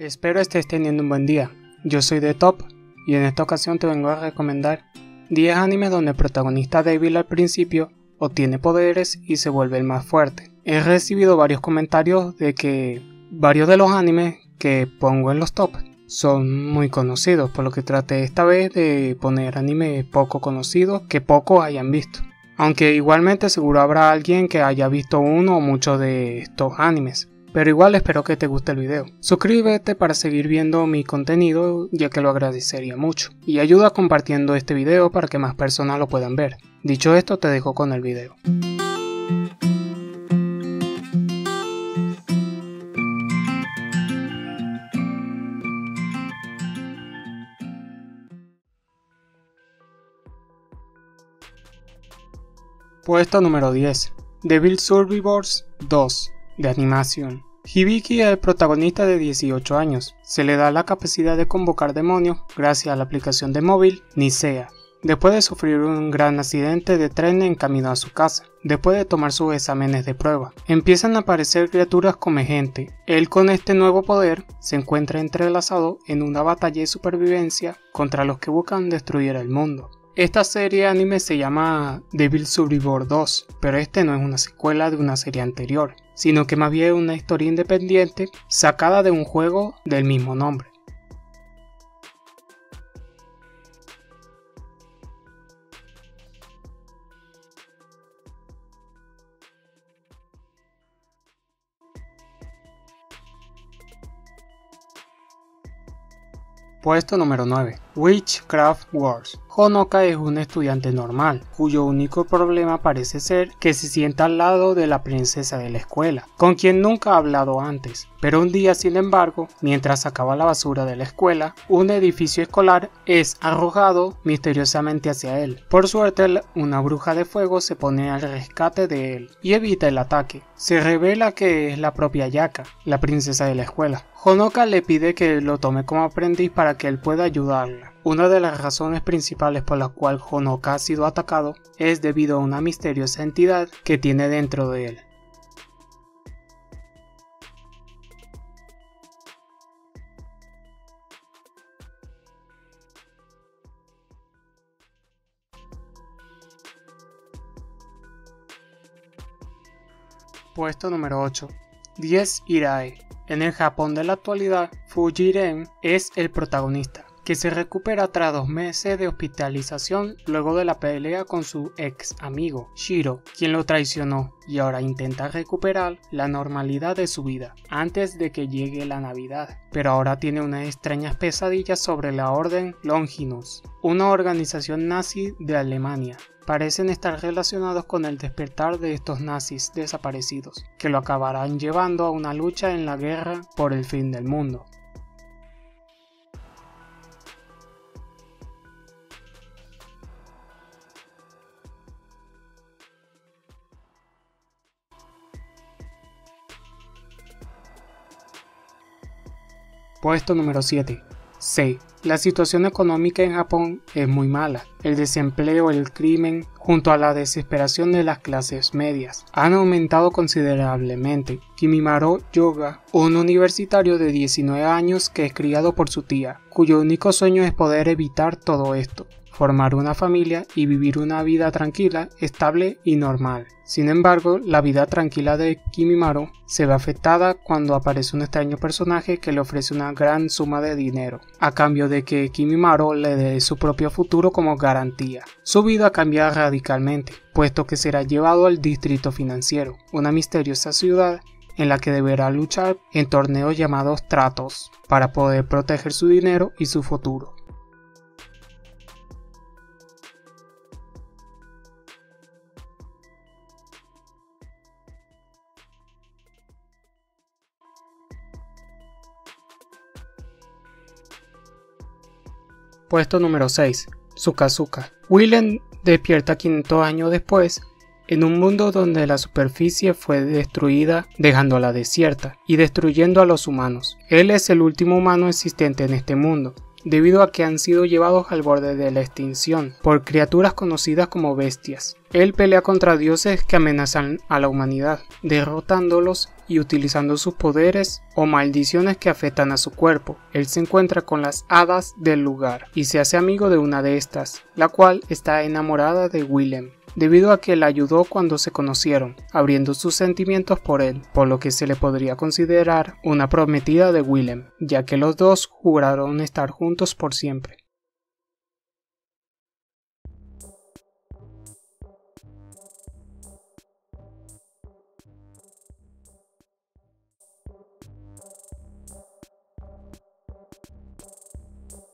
Espero estés teniendo un buen día. Yo soy de Top y en esta ocasión te vengo a recomendar 10 animes donde el protagonista débil al principio obtiene poderes y se vuelve el más fuerte. He recibido varios comentarios de que varios de los animes que pongo en los top son muy conocidos, por lo que traté esta vez de poner animes poco conocidos que pocos hayan visto. Aunque igualmente seguro habrá alguien que haya visto uno o muchos de estos animes pero igual espero que te guste el video. Suscríbete para seguir viendo mi contenido ya que lo agradecería mucho. Y ayuda compartiendo este video para que más personas lo puedan ver. Dicho esto te dejo con el video. Puesto número 10. Devil Survivors 2 de animación. Hibiki es el protagonista de 18 años. Se le da la capacidad de convocar demonios gracias a la aplicación de móvil Nisea. Después de sufrir un gran accidente de tren en camino a su casa, después de tomar sus exámenes de prueba, empiezan a aparecer criaturas como gente. Él con este nuevo poder se encuentra entrelazado en una batalla de supervivencia contra los que buscan destruir el mundo. Esta serie anime se llama Devil Survivor 2, pero este no es una secuela de una serie anterior, sino que más bien una historia independiente sacada de un juego del mismo nombre. Puesto número 9. Witchcraft Wars. Honoka es un estudiante normal, cuyo único problema parece ser que se sienta al lado de la princesa de la escuela, con quien nunca ha hablado antes. Pero un día, sin embargo, mientras sacaba la basura de la escuela, un edificio escolar es arrojado misteriosamente hacia él. Por suerte, una bruja de fuego se pone al rescate de él y evita el ataque. Se revela que es la propia Yaka, la princesa de la escuela. Honoka le pide que lo tome como aprendiz para que él pueda ayudarla. Una de las razones principales por la cual Honoka ha sido atacado es debido a una misteriosa entidad que tiene dentro de él. Puesto número 8. 10 Irae. En el Japón de la actualidad, Fujiren es el protagonista que se recupera tras dos meses de hospitalización luego de la pelea con su ex amigo, Shiro, quien lo traicionó y ahora intenta recuperar la normalidad de su vida antes de que llegue la Navidad. Pero ahora tiene unas extrañas pesadillas sobre la Orden Longinus, una organización nazi de Alemania. Parecen estar relacionados con el despertar de estos nazis desaparecidos, que lo acabarán llevando a una lucha en la guerra por el fin del mundo. Puesto número 7. C. La situación económica en Japón es muy mala. El desempleo, el crimen, junto a la desesperación de las clases medias, han aumentado considerablemente. Kimimaro Yoga, un universitario de 19 años que es criado por su tía, cuyo único sueño es poder evitar todo esto formar una familia y vivir una vida tranquila, estable y normal. Sin embargo, la vida tranquila de Kimimaro se ve afectada cuando aparece un extraño personaje que le ofrece una gran suma de dinero, a cambio de que Kimimaro le dé su propio futuro como garantía. Su vida cambia radicalmente, puesto que será llevado al distrito financiero, una misteriosa ciudad en la que deberá luchar en torneos llamados tratos para poder proteger su dinero y su futuro. Puesto número 6. Sukazuka. Willem despierta 500 años después en un mundo donde la superficie fue destruida dejándola desierta y destruyendo a los humanos. Él es el último humano existente en este mundo debido a que han sido llevados al borde de la extinción por criaturas conocidas como bestias. Él pelea contra dioses que amenazan a la humanidad, derrotándolos y utilizando sus poderes o maldiciones que afectan a su cuerpo. Él se encuentra con las hadas del lugar y se hace amigo de una de estas, la cual está enamorada de Willem debido a que la ayudó cuando se conocieron, abriendo sus sentimientos por él, por lo que se le podría considerar una prometida de Willem, ya que los dos juraron estar juntos por siempre.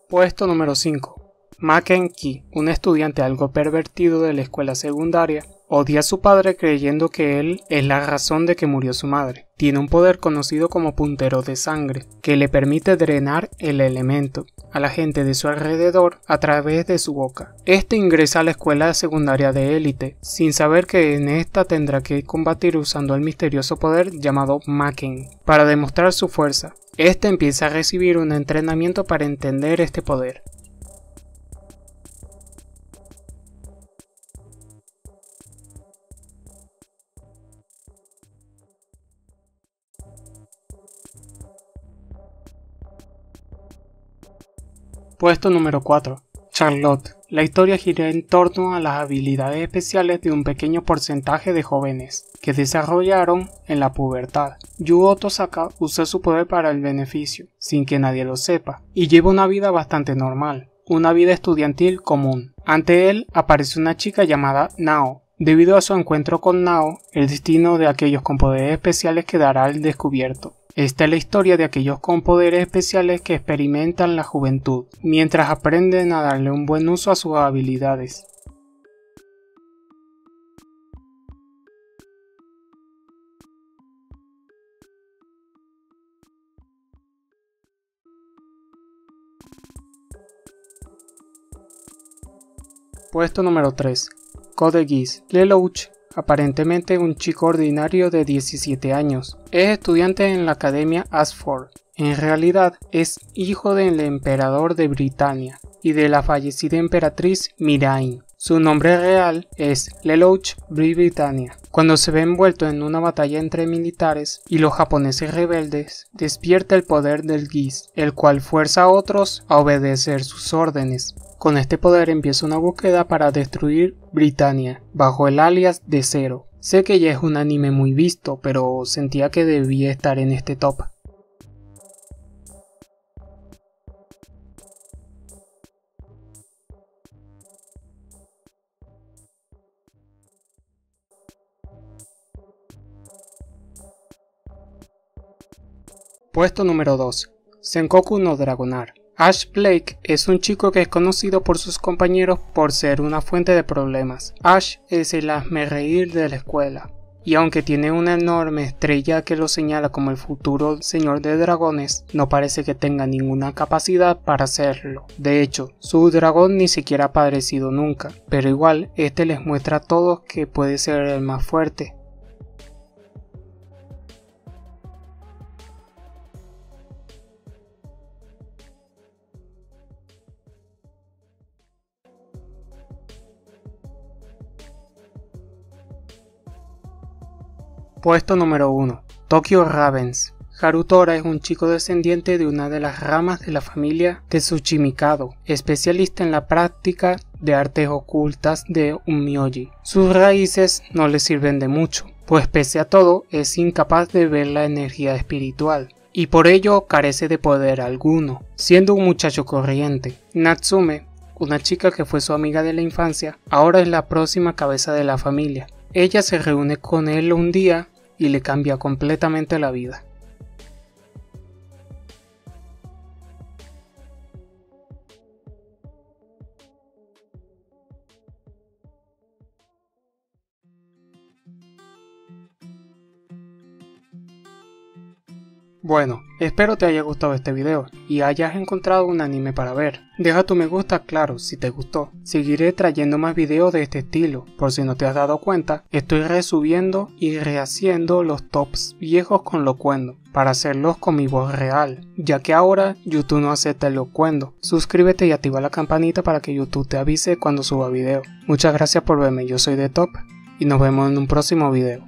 Puesto número 5. Ki, un estudiante algo pervertido de la escuela secundaria, odia a su padre creyendo que él es la razón de que murió su madre. Tiene un poder conocido como puntero de sangre, que le permite drenar el elemento a la gente de su alrededor a través de su boca. Este ingresa a la escuela secundaria de élite, sin saber que en esta tendrá que combatir usando el misterioso poder llamado Maken, para demostrar su fuerza. Este empieza a recibir un entrenamiento para entender este poder. Puesto número 4. Charlotte. La historia gira en torno a las habilidades especiales de un pequeño porcentaje de jóvenes que desarrollaron en la pubertad. Yuo Tosaka usa su poder para el beneficio, sin que nadie lo sepa, y lleva una vida bastante normal, una vida estudiantil común. Ante él aparece una chica llamada Nao. Debido a su encuentro con Nao, el destino de aquellos con poderes especiales quedará al descubierto. Esta es la historia de aquellos con poderes especiales que experimentan la juventud, mientras aprenden a darle un buen uso a sus habilidades. Puesto número 3. Code Geass. Lelouch aparentemente un chico ordinario de 17 años. Es estudiante en la Academia Asford. En realidad es hijo del emperador de Britania y de la fallecida emperatriz Mirain. Su nombre real es Lelouch Britannia. Cuando se ve envuelto en una batalla entre militares y los japoneses rebeldes, despierta el poder del Gis, el cual fuerza a otros a obedecer sus órdenes. Con este poder empieza una búsqueda para destruir Britannia, bajo el alias de Zero. Sé que ya es un anime muy visto, pero sentía que debía estar en este top. Puesto número 2. Senkoku no Dragonar. Ash Blake es un chico que es conocido por sus compañeros por ser una fuente de problemas. Ash es el reír de la escuela. Y aunque tiene una enorme estrella que lo señala como el futuro señor de dragones, no parece que tenga ninguna capacidad para hacerlo. De hecho, su dragón ni siquiera ha aparecido nunca, pero igual este les muestra a todos que puede ser el más fuerte, Puesto número 1. Tokyo Ravens. Harutora es un chico descendiente de una de las ramas de la familia de Tsuchimikado, especialista en la práctica de artes ocultas de un. Sus raíces no le sirven de mucho, pues pese a todo es incapaz de ver la energía espiritual y por ello carece de poder alguno, siendo un muchacho corriente. Natsume, una chica que fue su amiga de la infancia, ahora es la próxima cabeza de la familia. Ella se reúne con él un día y le cambia completamente la vida. Bueno, espero te haya gustado este video y hayas encontrado un anime para ver. Deja tu me gusta claro si te gustó. Seguiré trayendo más videos de este estilo. Por si no te has dado cuenta, estoy resubiendo y rehaciendo los tops viejos con locuendo para hacerlos con mi voz real, ya que ahora YouTube no acepta el locuendo. Suscríbete y activa la campanita para que YouTube te avise cuando suba video. Muchas gracias por verme, yo soy de Top y nos vemos en un próximo video.